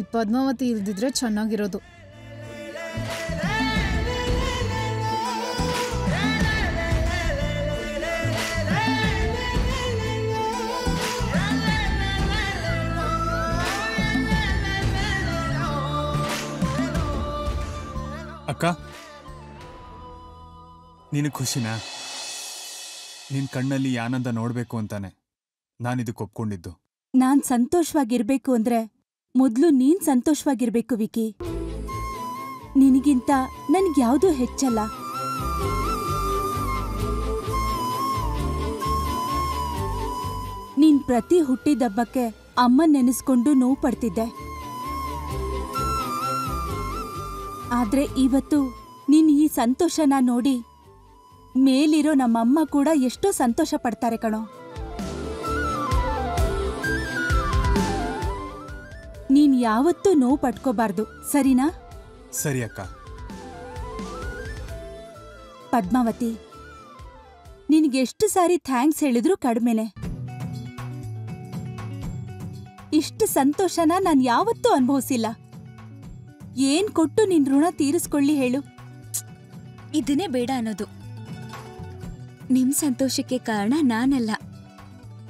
ಈ ಪದ್ಮಾವತಿ ಇಲ್ದಿದ್ರೆ ಚೆನ್ನಾಗಿರೋದು. ಅಕ್ಕ ನೀನು ಖುಷಿನಾ? ನಿನ್ ಕಣ್ಣಲ್ಲಿ ಆನಂದ ನೋಡ್ಬೇಕು ಅಂತಾನೆ. ನಾನಿದಕ್ಕೆ ಒಪ್ಕೊಂಡಿದ್ದು. ನಾನ್ ಸಂತೋಷವಾಗಿರ್ಬೇಕು ಅಂದ್ರೆ ಮೊದ್ಲು ನೀನ್ ಸಂತೋಷವಾಗಿರ್ಬೇಕು, ವಿಕಿ. ನಿನಗಿಂತ ನನ್ಗ್ಯಾವುದೂ ಹೆಚ್ಚಲ್ಲ. ನೀನ್ ಪ್ರತಿ ಹುಟ್ಟಿದಬ್ಬಕ್ಕೆ ಅಮ್ಮ ನೆನೆಸ್ಕೊಂಡು ನೋವು ಪಡ್ತಿದ್ದೆ. ಆದ್ರೆ ಇವತ್ತು ನೀನ್ ಈ ಸಂತೋಷನ ನೋಡಿ ಮೇಲಿರೋ ನಮ್ಮಮ್ಮ ಕೂಡ ಎಷ್ಟೋ ಸಂತೋಷ ಪಡ್ತಾರೆ ಕಣೋ. ಯಾವತ್ತೂ ನೋವು ಪಟ್ಕೋಬಾರ್ದು ಸರಿನಾ? ಸರಿ ಅಕ್ಕ. ಪದ್ಮಾವತಿ ನಿನಗೆಷ್ಟು ಸಾರಿ ಥ್ಯಾಂಕ್ಸ್ ಹೇಳಿದ್ರು ಕಡಿಮೆನೆ. ಇಷ್ಟು ಸಂತೋಷನ ನಾನು ಯಾವತ್ತೂ ಅನುಭವಿಸಿಲ್ಲ. ಏನ್ ಕೊಟ್ಟು ನಿನ್ ಋಣ ತೀರಿಸ್ಕೊಳ್ಳಿ ಹೇಳು. ಇದನ್ನೇ ಬೇಡ ಅನ್ನೋದು. ನಿಮ್ ಸಂತೋಷಕ್ಕೆ ಕಾರಣ ನಾನಲ್ಲ.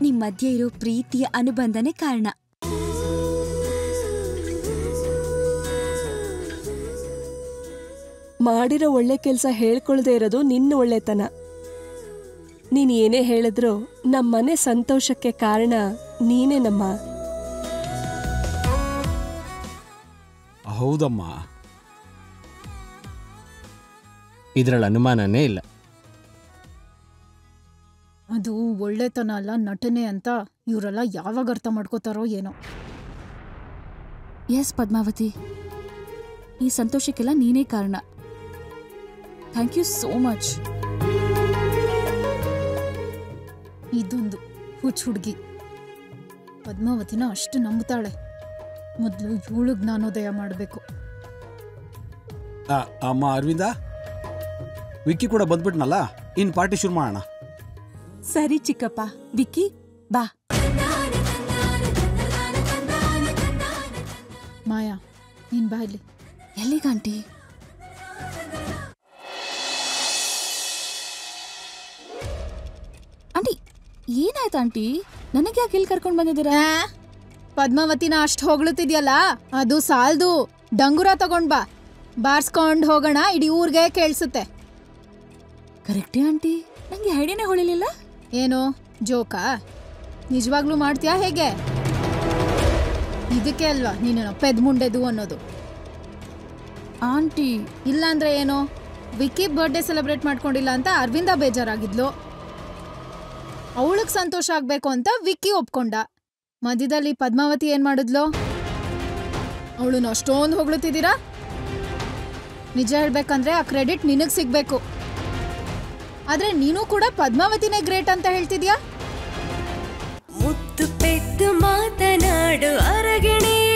ನಿಮ್ ಮಧ್ಯೆ ಇರೋ ಪ್ರೀತಿಯ ಅನುಬಂಧನೇ ಕಾರಣ. ಮಾಡಿರೋ ಒಳ್ಳೆ ಕೆಲಸ ಹೇಳ್ಕೊಳ್ದೇ ಇರೋದು ನಿನ್ನ ಒಳ್ಳೆತನ. ನೀನು ಏನೇ ಹೇಳಿದ್ರು ನಮ್ಮನೆ ಸಂತೋಷಕ್ಕೆ ಕಾರಣ ನೀನೇ ನಮ್ಮ. ಹೌದಮ್ಮ. ಇದರಲ್ಲಿ ಅನುಮಾನನೇ ಇಲ್ಲ. ಅದು ಒಳ್ಳೆತನ ಅಲ್ಲ ನಟನೆ ಅಂತ ಇವರೆಲ್ಲ ಯಾವಾಗ ಅರ್ಥ ಮಾಡ್ಕೋತಾರೋ ಏನೋ. ಎಸ್ ಪದ್ಮಾವತಿ ಈ ಸಂತೋಷಕ್ಕೆಲ್ಲ ನೀನೇ ಕಾರಣ. ಥ್ಯಾಂಕ್ ಯು ಸೋ ಮಚ್ ಇದೊಂದು ಹುಚ್ಚು ಹುಡುಗಿ. ಪದ್ಮಾವತಿನ ಅಷ್ಟು ನಂಬುತ್ತಾಳೆ. ಮೊದಲು ಇವಳು ಜ್ಞಾನೋದಯ ಮಾಡಬೇಕು. ಆ, ಅಮ್ಮ ಅರವಿಂದ? ವಿಕ್ಕಿ ಕೂಡ ಬಂದ್ಬಿಟ್ನಲ್ಲ? ಇನ್ನು ಪಾರ್ಟಿ ಶುರು ಮಾಡೋಣ. ಸರಿ ಚಿಕ್ಕಪ್ಪ ವಿಕ್ಕಿ ಬಾ. ಮಾಯಾ ನೀನ್ ಬಾ ಇಲ್ಲಿ. ಎಲ್ಲಿಗಂಟಿ ಆಂಟಿ ಏನಾಯ್ತು ಆಂಟಿ? ನನಗೆ ಯಾಕೆ ಇಲ್ಲಿ ಕರ್ಕೊಂಡು ಬಂದಿದ್ದೀರಾ? ಪದ್ಮಾವತಿನ ಅಷ್ಟು ಹೊಗಳುತ್ತಿದ್ಯಲ್ಲ ಅದು ಸಾಲ್ದು. ಡಂಗುರ ತಗೊಂಡ್ ಬಾ. ಬಾರ್ಸ್ಕೊಂಡು ಹೋಗೋಣ ಇಡೀ ಊರಿಗೆ ಕೇಳಿಸುತ್ತೆ. ಕರೆಕ್ಟೇ ಆಂಟಿ ನಂಗೆ ಐಡಿಯಾನೇ ಹೊಳಿಲಿಲ್ಲ. ಏನು ಜೋಕಾ? ನಿಜವಾಗ್ಲೂ ಮಾಡ್ತೀಯಾ ಹೇಗೆ? ಇದಕ್ಕೆ ಅಲ್ವಾ ನೀನು ಪೆದ್ ಮುಂಡೆದು ಅನ್ನೋದು. ಆಂಟಿ. ಇಲ್ಲಾಂದ್ರೆ ಏನು? ವಿಕ್ಕಿ ಬರ್ಡೇ ಸೆಲೆಬ್ರೇಟ್ ಮಾಡ್ಕೊಂಡಿಲ್ಲ ಅಂತ ಅರವಿಂದ ಬೇಜಾರಾಗಿದ್ಲು. ಅವಳಿಗೆ ಸಂತೋಷ ಆಗ್ಬೇಕು ಅಂತ ವಿಕ್ಕಿ ಒಪ್ಕೊಂಡ. ಮಧ್ಯದಲ್ಲಿ ಪದ್ಮಾವತಿ ಏನ್ ಮಾಡಿದ್ಲು? ಅವಳನ್ನ ಅಷ್ಟೊಂದು ಹೊಗಳುತ್ತಿದ್ದೀರಾ ನಿಜ ಹೇಳ್ಬೇಕಂದ್ರೆ ಆ ಕ್ರೆಡಿಟ್ ನಿನಗ್ ಸಿಗ್ಬೇಕು. ಆದ್ರೆ ನೀನು ಕೂಡ ಪದ್ಮಾವತಿನೇ ಗ್ರೇಟ್ ಅಂತ ಹೇಳ್ತಿದ್ಯಾ? ಮುತ್ತು ಪೆದ್ದು ಮಾತನಾಡು ಅರಗಿಣಿ